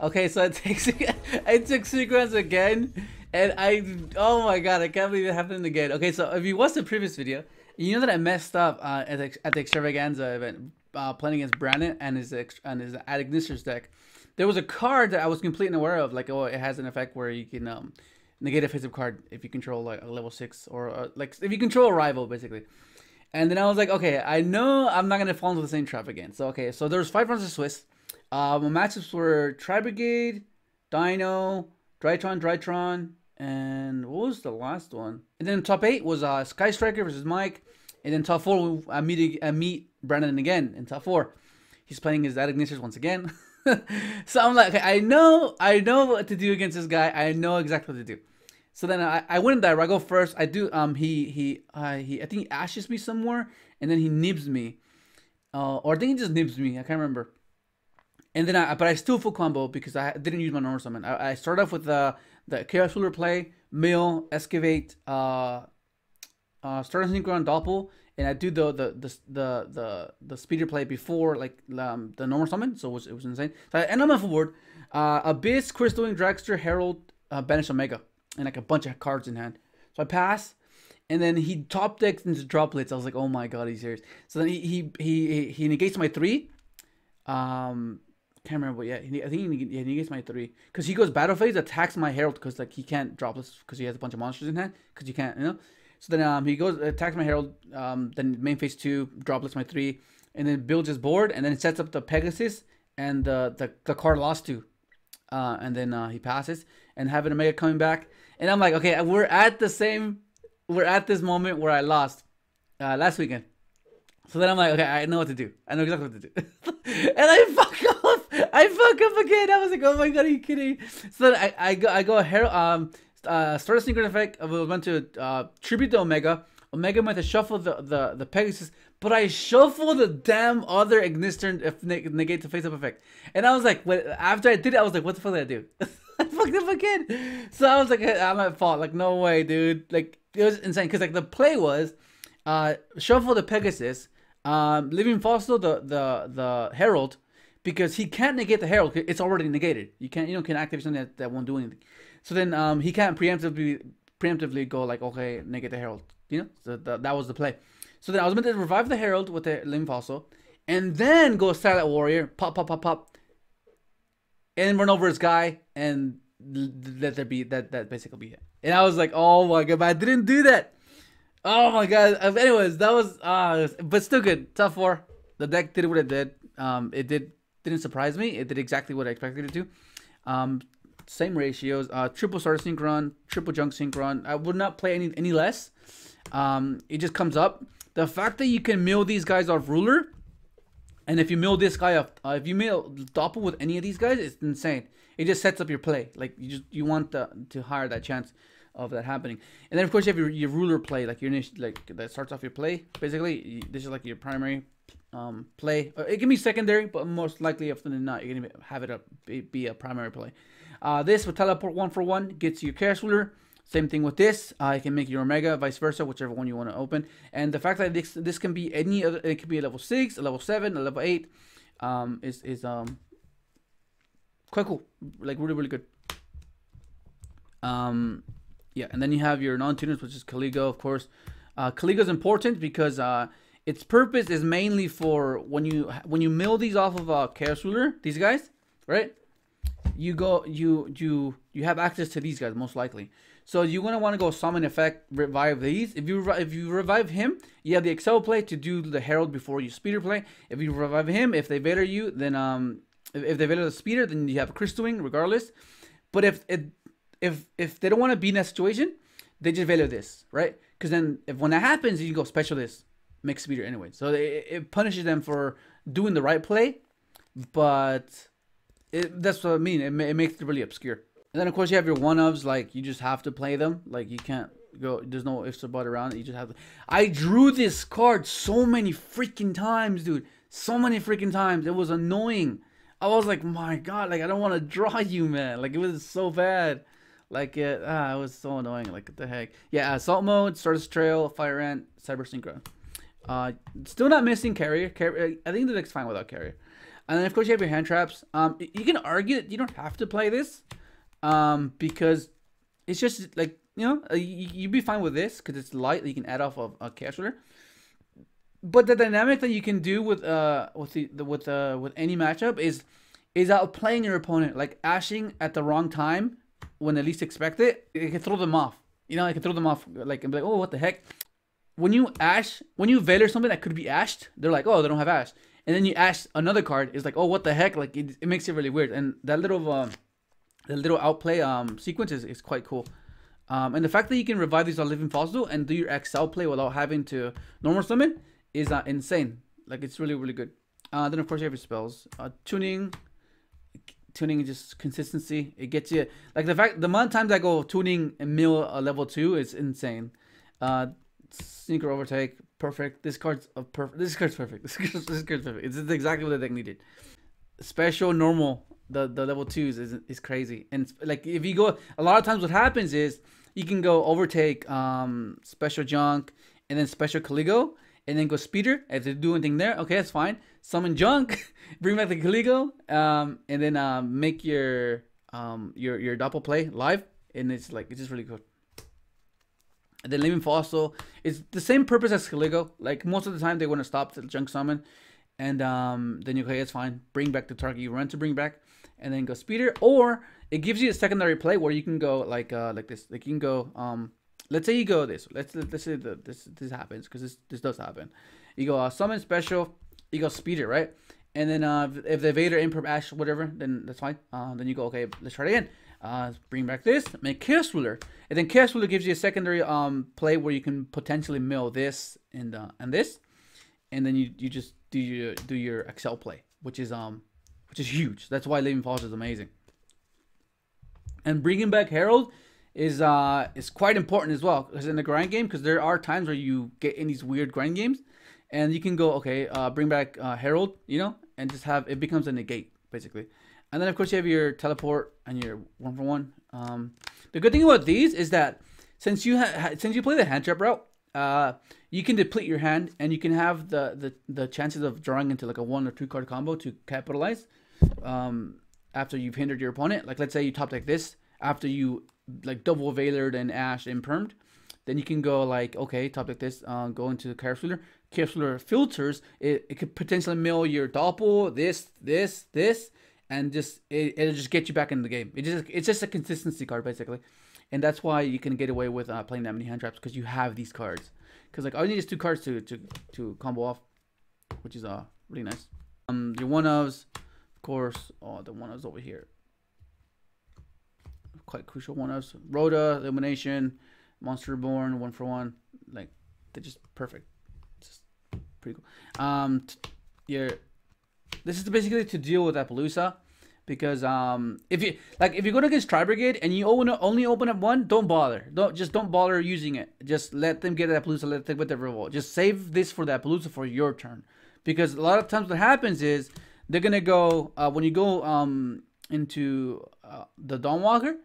Okay, so it takes I took sequence again, and I oh my god, I can't believe it happened again. Okay, so if you watched the previous video, you know that I messed up uh, at the, at the extravaganza event, uh, playing against Brandon and his and his Adignister's deck. There was a card that I was completely unaware of, like oh, it has an effect where you can um, negate a face-up card if you control like a level six or uh, like if you control a rival, basically. And then I was like, okay, I know I'm not gonna fall into the same trap again. So okay, so there's five rounds of Swiss. Uh, my matchups were Tri Brigade, Dino, Drytron, Drytron, and what was the last one? And then top eight was uh, Sky Striker versus Mike. And then top four, I meet, I meet Brandon again in top four. He's playing his Ad Ignisters once again. so I'm like, okay, I know, I know what to do against this guy. I know exactly what to do. So then I, I win that. I go first. I do. Um, he he uh, he. I think he ashes me somewhere, and then he nibs me, uh, or I think he just nibs me. I can't remember. And then I, but I still full combo because I didn't use my normal summon. I, I start off with the the chaos ruler play, mill, excavate, uh, uh, start synchron doppel, and I do the the the the the, the speeder play before like um, the normal summon. So it was, it was insane. So I end on my forward, uh, Abyss, Crystalline, Dragster, Herald, uh, Banish Omega and like a bunch of cards in hand. So I pass, and then he top decks into droplets. I was like, oh my god, he's serious. So then he he he, he negates my three. Um, can't remember, yeah, he, I think he, he negates my three because he goes battle phase, attacks my herald because like he can't droplets because he has a bunch of monsters in hand because you can't, you know. So then um he goes attacks my herald. Um, then main phase two droplets my three, and then builds his board, and then sets up the Pegasus and the the, the card lost to. Uh, and then uh, he passes and having Omega coming back and I'm like, okay, we're at the same, we're at this moment where I lost uh, last weekend. So then I'm like, okay, I know what to do. I know exactly what to do. and I fuck up. I fuck up again. I was like, oh my god, are you kidding? So then I, I go, I go ahead, um, uh, start a synchron effect. I went to uh, tribute to Omega. Omega went to shuffle the, the, the Pegasus, but I shuffle the damn other Ignister if negate the face up effect. And I was like, when, after I did it, I was like, what the fuck did I do? I fucked up again. So I was like, I'm at fault. Like, no way, dude. Like, it was insane. Because, like, the play was uh, shuffle the Pegasus, um, leaving Fossil the, the, the Herald, because he can't negate the Herald. It's already negated. You can't, you know, can activate something that, that won't do anything. So then um, he can't preemptively preemptively go like, okay, negate the Herald. You know, so the, that was the play. So then I was meant to revive the Herald with the Living Fossil, and then go Silent Warrior, pop, pop, pop, pop, and run over his guy and let there be that that basically be it. And I was like, oh my god, but I didn't do that. Oh my god. Uh, anyways, that was uh but still good. Tough four. The deck did what it did. Um it did didn't surprise me. It did exactly what I expected it to. Um same ratios. Uh triple starter synchron, triple junk synchron. I would not play any any less. Um it just comes up. The fact that you can mill these guys off ruler and if you mill this guy up, uh, if you mill Doppel with any of these guys, it's insane. It just sets up your play. Like you just you want the, to hire that chance of that happening. And then of course you have your, your ruler play, like your initial like that starts off your play. Basically, this is like your primary um, play. Uh, it can be secondary, but most likely often than not, you're gonna have it be, a primary play. Uh, this with teleport one for one gets you chaos ruler. Same thing with this. Uh, you can make your Omega, vice versa, whichever one you want to open. And the fact that this, this can be any other, it can be a level 6, a level 7, a level 8, um, is, is um, quite cool. Like, really, really good. Um, yeah, and then you have your non-tuners, which is Caligo, of course. Uh, Caligo is important because uh, its purpose is mainly for when you when you mill these off of a Chaos Ruler, these guys, right? You go, you you you have access to these guys most likely. So you're gonna want to go summon effect revive these. If you if you revive him, you have the Excel play to do the Herald before you speeder play. If you revive him, if they Veiler you, then um if, if they Veiler the speeder, then you have a Crystal Wing regardless. But if it if if they don't want to be in that situation, they just Veiler this, right? Because then if when that happens, you go special this, make speeder anyway. So it, it punishes them for doing the right play, but it, that's what I mean. It, it makes it really obscure. And then of course you have your one ofs, like you just have to play them. Like you can't go there's no ifs or but around it. You just have to I drew this card so many freaking times, dude. So many freaking times. It was annoying. I was like, my god, like I don't want to draw you, man. Like it was so bad. Like it, ah, it was so annoying. Like what the heck? Yeah, assault mode, Stardust Trail, Fire Ant, Cyber Synchro. Uh, still not missing carrier. carrier. I think the deck's fine without carrier. And then of course you have your hand traps. Um, you can argue that you don't have to play this, um, because it's just like you know uh, you, you'd be fine with this because it's light. You can add off of a cash But the dynamic that you can do with uh with the, the with uh with any matchup is is outplaying your opponent, like ashing at the wrong time when they least expect it. It can throw them off. You know, I can throw them off like and be like, oh, what the heck? When you ash, when you Veiler something that could be ashed, they're like, oh, they don't have ash. And then you ash another card, it's like, oh, what the heck? Like it, it makes it really weird. And that little um, the little outplay um sequence is, is quite cool. Um, and the fact that you can revive these on living fossil and do your XL play without having to normal summon is uh, insane. Like it's really really good. Uh, then of course you have your spells, uh, tuning, tuning just consistency. It gets you like the fact the amount of times I go tuning and mill a level two is insane. Uh, sneaker overtake, perfect. This card's a perfect. This card's perfect. This card's, this card's perfect. It's exactly what the deck needed. Special normal. The the level twos is is crazy. And like if you go, a lot of times what happens is you can go overtake um special junk and then special Caligo and then go speeder. If they do anything there, okay, that's fine. Summon junk, bring back the Caligo, um, and then um, make your um your your doppel play live, and it's like it's just really good. Then Living Fossil is the same purpose as Caligo. Like most of the time, they want to stop the junk summon, and um, then you okay, it's fine. Bring back the target you run to bring back, and then go speeder. Or it gives you a secondary play where you can go like uh like this. Like you can go um let's say you go this. Let's let's say that this this happens because this this does happen. You go uh, summon special. You go speeder right, and then uh if the Veiler imperm ash whatever then that's fine. Uh, then you go okay let's try it again. Uh, bring back this, make Chaos Ruler, and then Chaos Ruler gives you a secondary um play where you can potentially mill this and uh, and this, and then you you just do your do your XL play, which is um which is huge. That's why Living Fossil is amazing. And bringing back Herald is uh is quite important as well because in the grind game because there are times where you get in these weird grind games and you can go okay uh bring back uh, herald you know and just have it becomes a negate basically and then of course you have your teleport and your one for one um the good thing about these is that since you since you play the hand trap route uh you can deplete your hand and you can have the the the chances of drawing into like a one or two card combo to capitalize um after you've hindered your opponent like let's say you top deck this after you like double Veilered and Ash impermed, then you can go like, okay, top like this, uh, go into the. Chaos Ruler filters, it, it could potentially mill your Doppel, this, this, this, and just, it, it'll just get you back in the game. It just, it's just a consistency card, basically. And that's why you can get away with uh, playing that many hand traps, because you have these cards. Because like, all you need is two cards to, to, to combo off, which is uh really nice. Um, your one-ofs, of course, oh, the one-ofs over here quite crucial one of Rhoda, Illumination, Monster Born, one for one. Like they're just perfect. Just pretty cool. Um, yeah, this is basically to deal with Apollousa because um if you like if you go against Tri Brigade and you only open up one, don't bother. Don't just don't bother using it. Just let them get Apollousa, let them get the revolt. Just save this for the Apollousa for your turn. Because a lot of times what happens is they're gonna go uh, when you go um into uh, the Dawnwalker,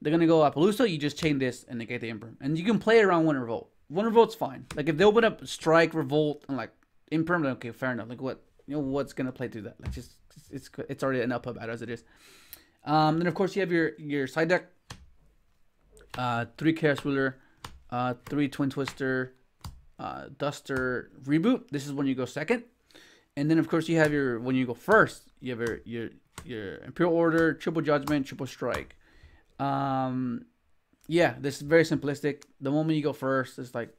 they're gonna go Apollousa, you just chain this and negate the Imperm. And you can play around one revolt. One revolt's fine. Like if they open up strike, revolt, and like Imperm, okay, fair enough. Like what you know what's gonna play through that? Like just it's it's already enough about as it is. Um, then of course you have your your side deck. Uh, three Chaos Ruler, uh, three Twin Twister, uh, Duster reboot. This is when you go second, and then of course you have your when you go first. You have your your your Imperial Order, Triple Judgment, Triple Strike. Um, yeah, this is very simplistic. The moment you go first, it's like,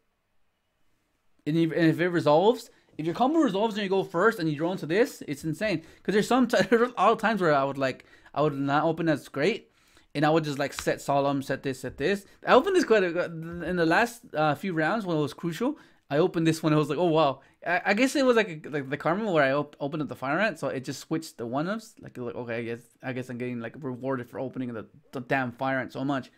and and if it resolves, if your combo resolves and you go first and you draw into this, it's insane. Because there's some t- all times where I would like I would not open as great, and I would just like set solemn, set this, set this. I opened this quite a, in the last uh, few rounds when it was crucial. I opened this one. I was like, oh wow. I, I guess it was like like the karma where I op- opened up the fire ant, so it just switched the one ofs. Like, like okay, I guess I guess I'm getting like rewarded for opening the, the damn fire ant so much.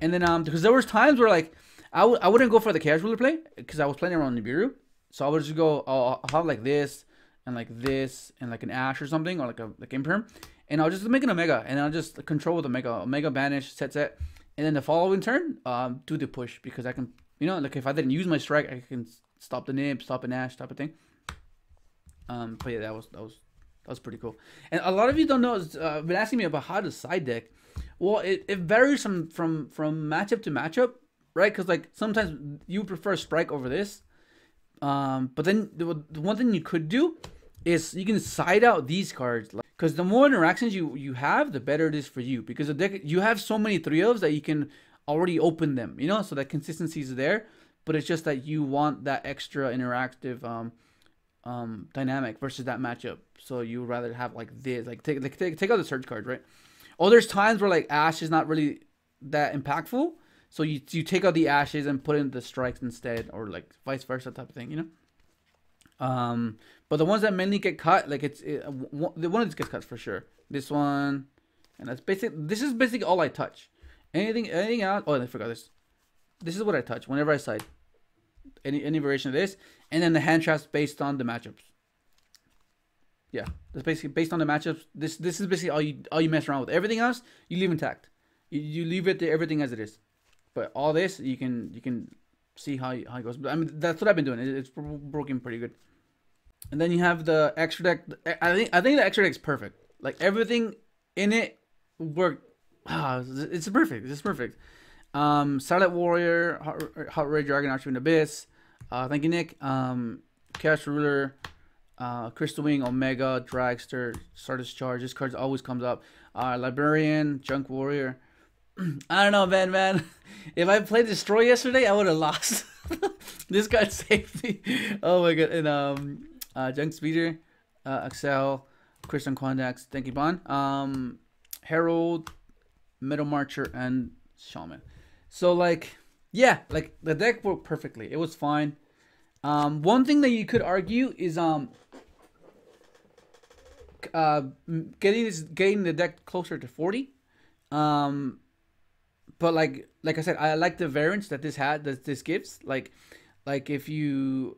And then um because there was times where like I w- I wouldn't go for the casual play because I was playing around Nibiru, so I would just go I'll, I'll have like this and like this and like an ash or something or like a like imperm, and I'll just make an omega and I'll just control with omega omega banish set set, and then the following turn um do the push because I can you know, like if I didn't use my strike, I can stop the nib, stop an ash type of thing. Um, but yeah, that was that was That was pretty cool. And a lot of you don't know. Uh, been asking me about how to side deck. Well, it, it varies from from from matchup to matchup, right? Because like sometimes you prefer Sprike over this, um, but then the, the one thing you could do is you can side out these cards because the more interactions you you have, the better it is for you. Because the deck you have so many three ofs that you can already open them, you know, so that consistency is there. But it's just that you want that extra interactive um, um, dynamic versus that matchup. So you rather have like this, like take take take out the search card, right? Oh, there's times where like Ash is not really that impactful, so you you take out the ashes and put in the strikes instead, or like vice versa type of thing, you know. Um, but the ones that mainly get cut, like it's it, one, of these gets cut for sure. This one, and that's basic. This is basically all I touch. Anything, anything else? Oh, I forgot this. This is what I touch whenever I side. Any any variation of this, and then the hand traps based on the matchups. Yeah, that's basically based on the matchups. This this is basically all you all you mess around with. Everything else you leave intact. You, you leave it to everything as it is. But all this you can you can see how how it goes. But I mean that's what I've been doing. It's broken pretty good. And then you have the extra deck. I think I think the extra deck's perfect. Like everything in it worked. Ah, it's perfect. It's perfect. Um, Silent Warrior, Hot, Hot Red Dragon, Archfiend Abyss. Uh, thank you, Nick. Um, Chaos Ruler, uh, Crystal Wing, Omega, Dragster, Stardust Charge. This card always comes up. Uh, Librarian, Junk Warrior. I don't know, man, man. If I played Destroy yesterday, I would have lost. this card saved me. Oh my god. And um, uh, Junk Speeder, uh, Excel, Crystron Quandax, thank you, Bon. Um, Herald, Metal Marcher, and Shaman. So like, yeah, like the deck worked perfectly. It was fine. Um, one thing that you could argue is um, uh, getting this getting the deck closer to forty. Um, but like like I said, I like the variance that this had that this gives. Like like if you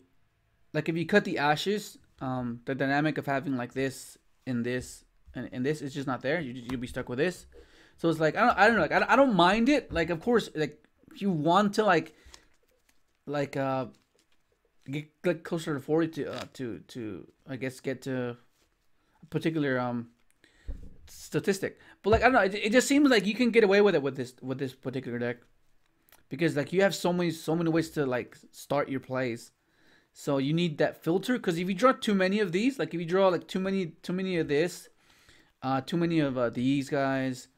like if you cut the ashes, um, the dynamic of having like this in this and in this is just not there. You you'll be stuck with this. So it's like I don't I don't know like I, I don't mind it. Like of course like if you want to like like uh get, get closer to forty to uh, to to I guess get to a particular um statistic. But like I don't know, it, it just seems like you can get away with it with this with this particular deck because like you have so many so many ways to like start your plays. So you need that filter because if you draw too many of these, like if you draw like too many too many of this, uh, too many of uh, these guys,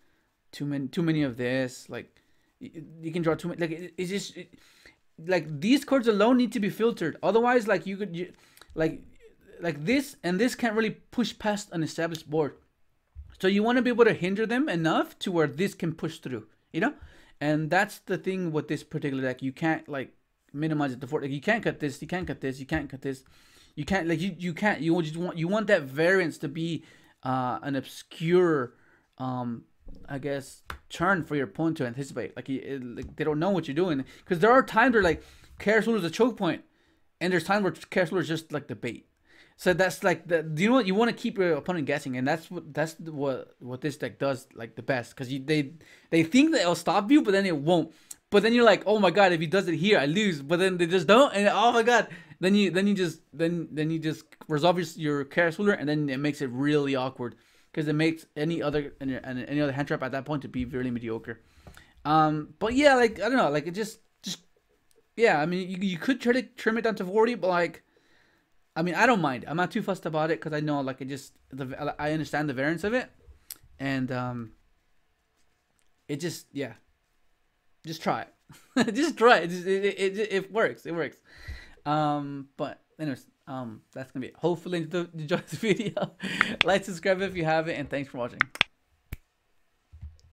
too many too many of this, like you, you can draw too many. Like it, it's just it, like these cards alone need to be filtered. Otherwise, like you could you, like like this and this can't really push past an established board. So you want to be able to hinder them enough to where this can push through, you know? And that's the thing with this particular deck. You can't like minimize it to four. Like you can't cut this, you can't cut this, you can't cut this. You can't like you you can't you just want you want that variance to be uh an obscure um I guess turn for your opponent to anticipate. Like, it, like they don't know what you're doing because there are times where like Ruler is a choke point, and there's times where Chaos is just like the bait. So that's like the you know what you want to keep your opponent guessing, and that's what that's what what this deck does like the best because you they they think that it'll stop you, but then it won't. But then you're like, oh my god, if he does it here, I lose. But then they just don't, and oh my god, then you then you just then then you just resolve your your Chaos Ruler, and then it makes it really awkward because it makes any other any, any other hand trap at that point to be really mediocre. Um, but yeah, like I don't know, like it just just yeah. I mean, you you could try to trim it down to forty, but like I mean, I don't mind. I'm not too fussed about it because I know, like, it just the I understand the variance of it, and um, it just yeah, just try it. just try it. It, it. it, it works. It works. Um, but anyways, um, that's gonna be it. Hopefully, enjoyed the video. like, subscribe if you haven't, and thanks for watching.